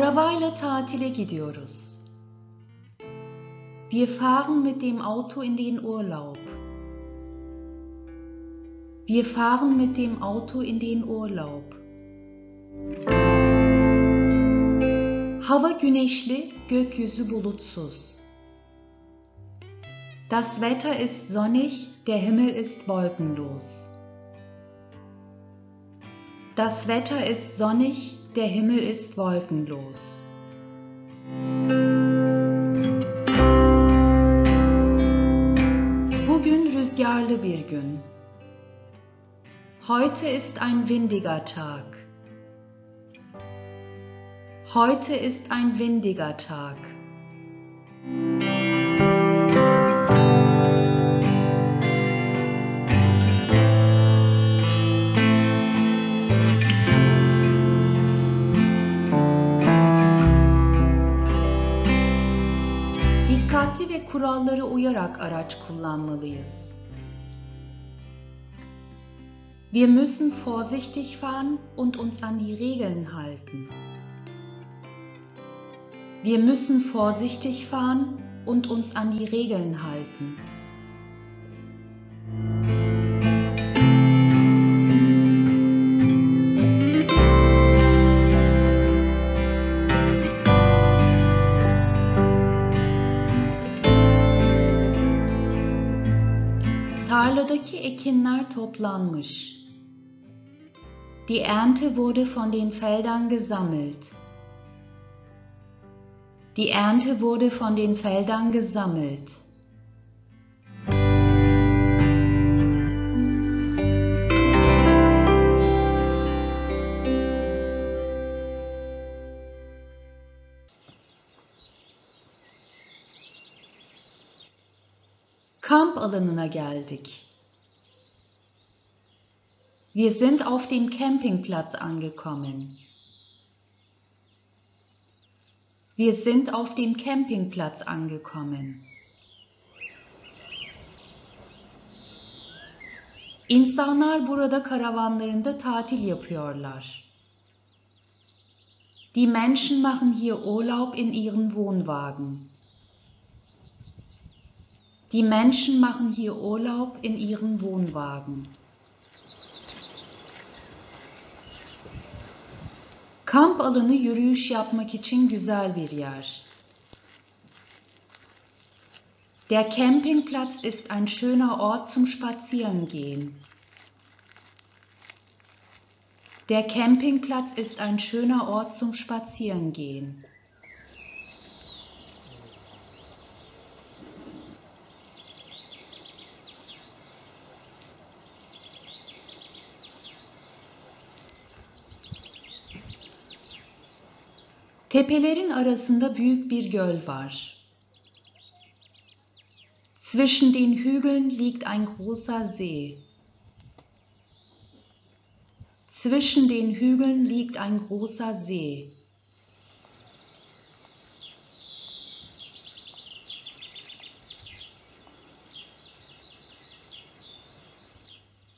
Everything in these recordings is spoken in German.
Arabayla tatile gidiyoruz. Wir fahren mit dem Auto in den Urlaub. Wir fahren mit dem Auto in den Urlaub. Hava güneşli, gökyüzü bulutsuz. Das Wetter ist sonnig, der Himmel ist wolkenlos. Das Wetter ist sonnig, der Himmel ist wolkenlos. Bugün rüzgarlı bir gün. Heute ist ein windiger Tag. Heute ist ein windiger Tag. Dikkatli ve kurallara uyarak araç kullanmalıyız. Wir müssen vorsichtig fahren und uns an die Regeln halten. Wir müssen vorsichtig fahren und uns an die Regeln halten. Tarladaki ekinler toplanmış. Die Ernte wurde von den Feldern gesammelt. Die Ernte wurde von den Feldern gesammelt. Alanına geldik. Wir sind auf dem Campingplatz angekommen. Wir sind auf dem Campingplatz angekommen. İnsanlar burada karavanlarında tatil yapıyorlar. Die Menschen machen hier Urlaub in ihren Wohnwagen. Die Menschen machen hier Urlaub in ihren Wohnwagen. Kamp alanı yürüyüş yapmak için güzel bir yer. Der Campingplatz ist ein schöner Ort zum Spazierengehen. Der Campingplatz ist ein schöner Ort zum Spazierengehen. Tepelerin arasında büyük bir göl var. Zwischen den Hügeln liegt ein großer See. Zwischen den Hügeln liegt ein großer See.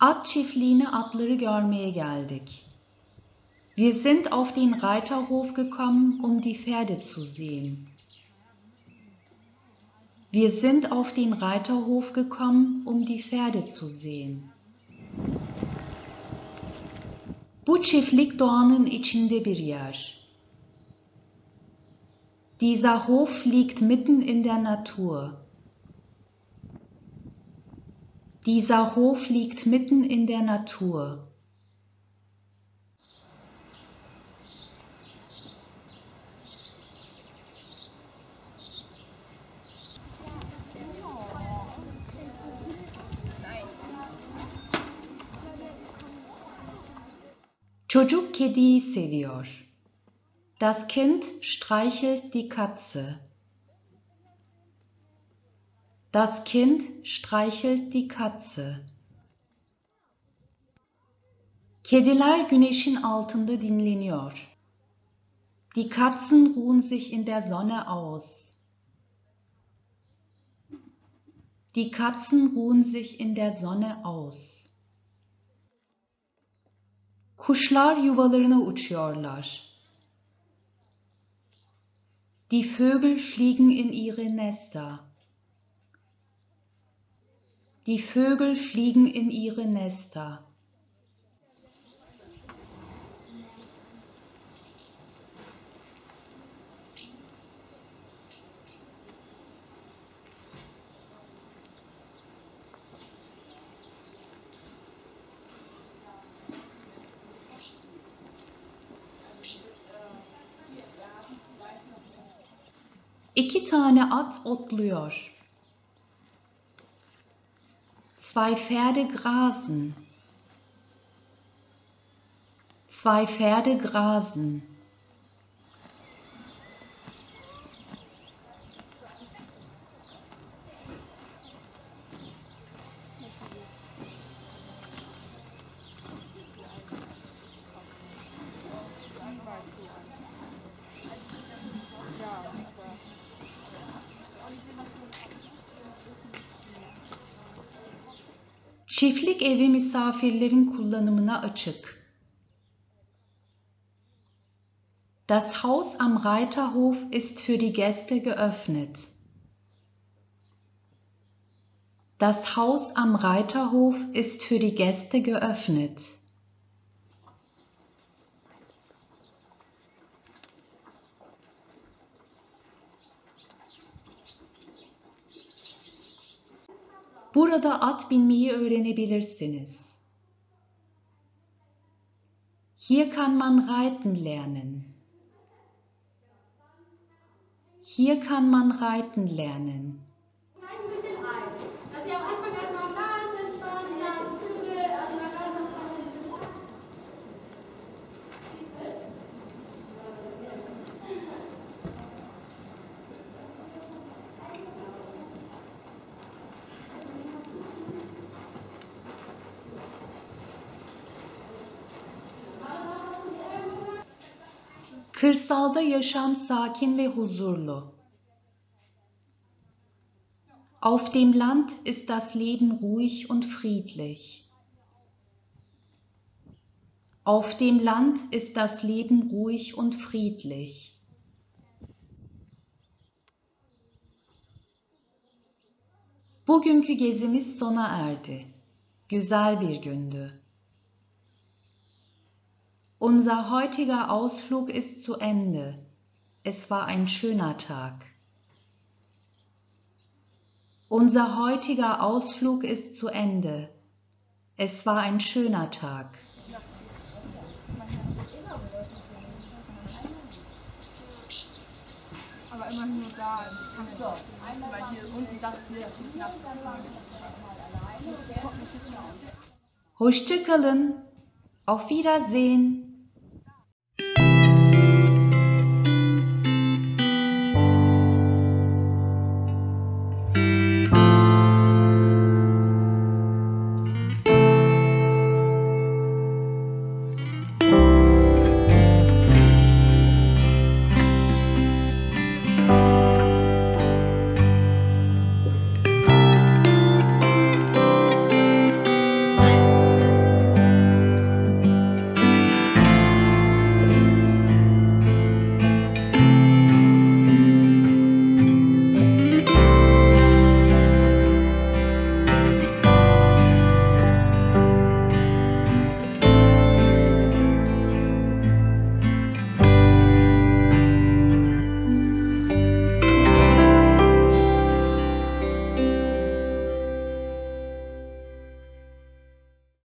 At çiftliğine atları görmeye geldik. Wir sind auf den Reiterhof gekommen, um die Pferde zu sehen. Wir sind auf den Reiterhof gekommen, um die Pferde zu sehen. Bu çiftlik doğanın içinde bir yer. Dieser Hof liegt mitten in der Natur. Dieser Hof liegt mitten in der Natur. Çocuk kediyi seviyor. Das Kind streichelt die Katze. Das Kind streichelt die Katze. Kediler güneşin altında dinleniyor. Die Katzen ruhen sich in der Sonne aus. Die Katzen ruhen sich in der Sonne aus. Kuşlar yuvalarına uçuyorlar. Die Vögel fliegen in ihre Nester. Die Vögel fliegen in ihre Nester. İki tane at otluyor. Zwei Pferde grasen. Zwei Pferde grasen. Çiftlik evi misafirlerin kullanımına açık. Das Haus am Reiterhof ist für die Gäste geöffnet. Das Haus am Reiterhof ist für die Gäste geöffnet. Burada at binmeyi öğrenebilirsiniz. Hier kann man reiten lernen. Hier kann man reiten lernen. Kırsalda yaşam sakin ve huzurlu. Auf dem Land ist das Leben ruhig und friedlich. Auf dem Land ist das Leben ruhig und friedlich. Bugünkü gezimiz sona erdi. Güzel bir gündü. Unser heutiger Ausflug ist zu Ende. Es war ein schöner Tag. Unser heutiger Ausflug ist zu Ende. Es war ein schöner Tag. Aber immerhin nur da. Ich kann. Weil hier unten das hier ist. Auf Wiedersehen.